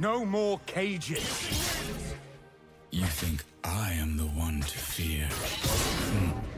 No more cages. You think I am the one to fear? Hmm.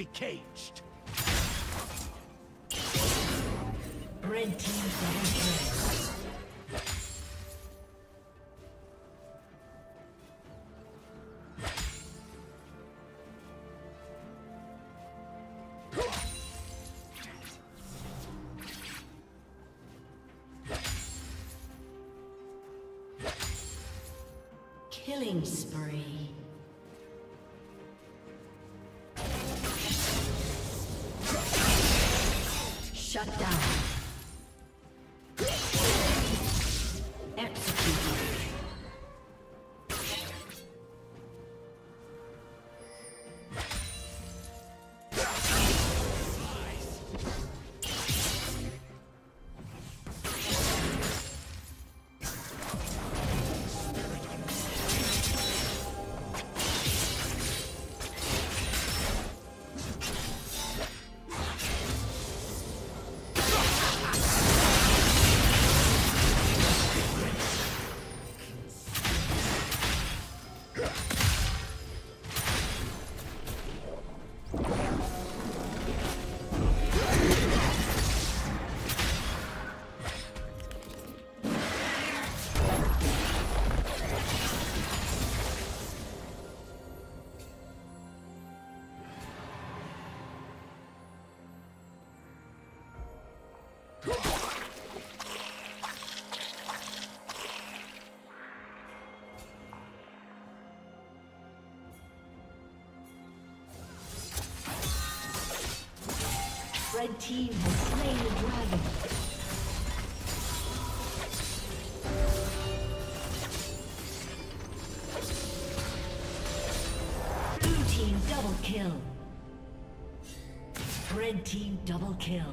Be caged. Red team double. Killing spree. Red team has slain the dragon. Blue team double kill. Red team double kill.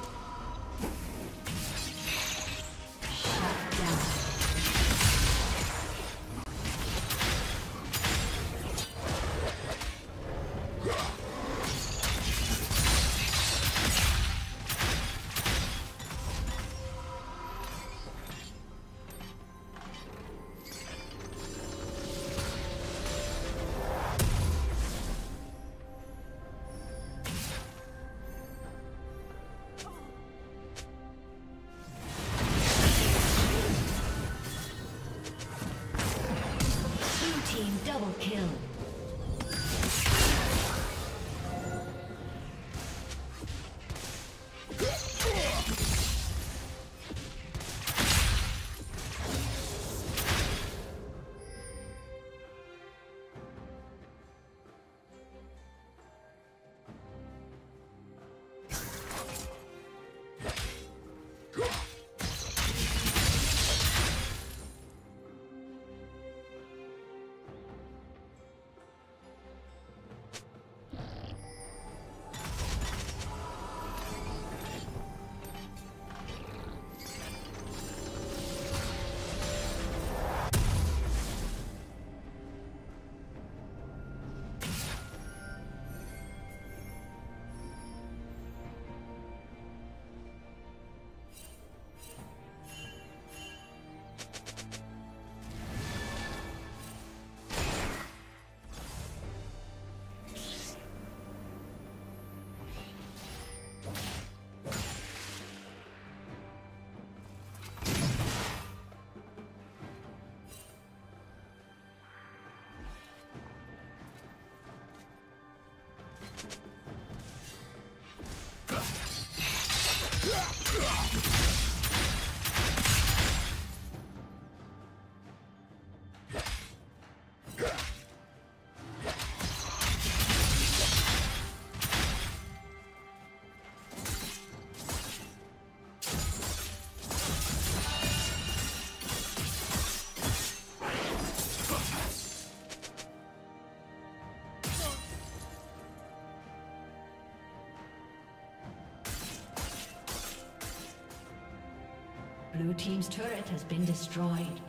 Blue Team's turret has been destroyed.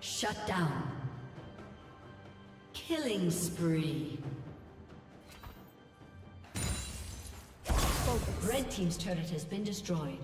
Shut down. Killing spree. Red Team's turret has been destroyed.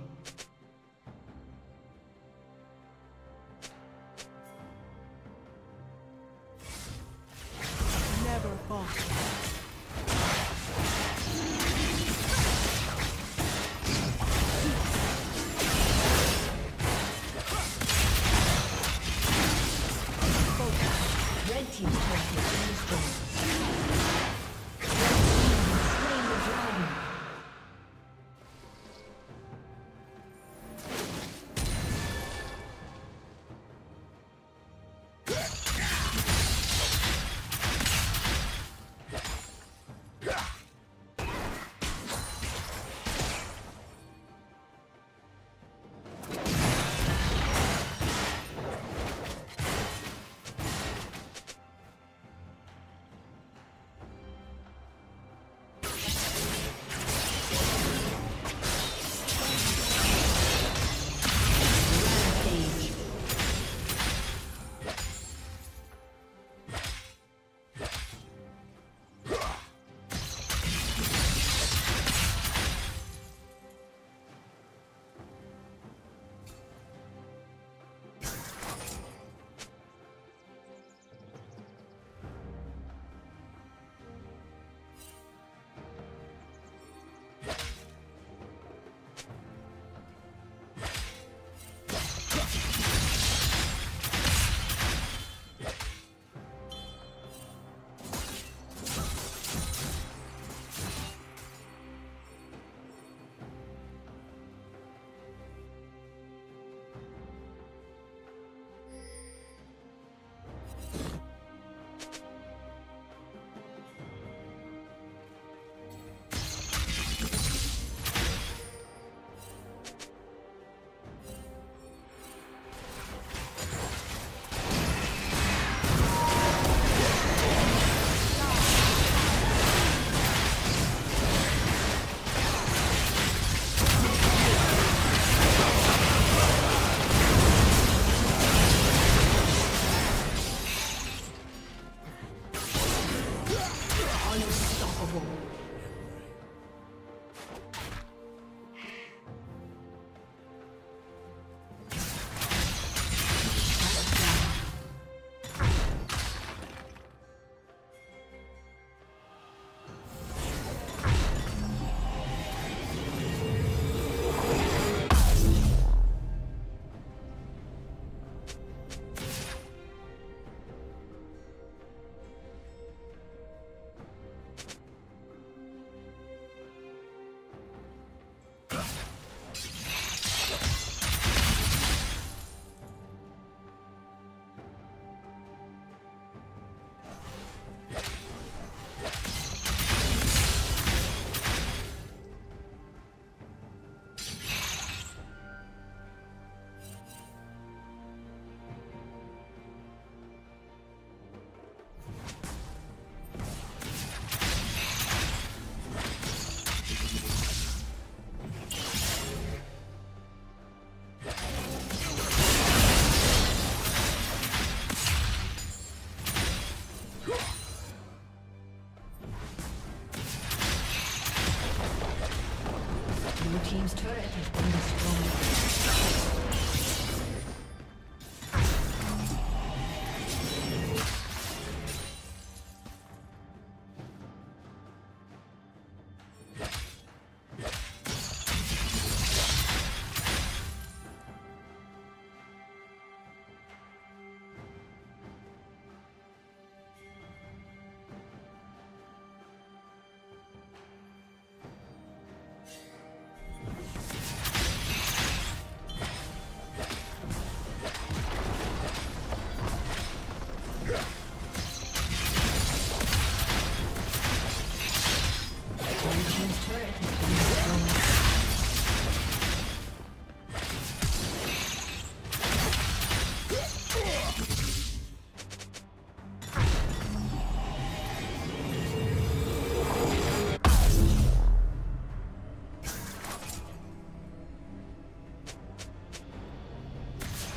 turret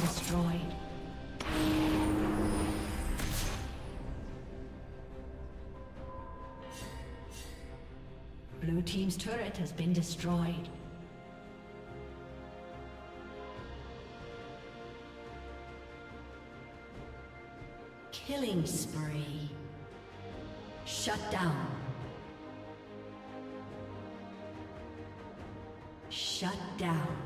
Destroyed. Blue Team's turret has been destroyed. Killing spree. Shut down. Shut down.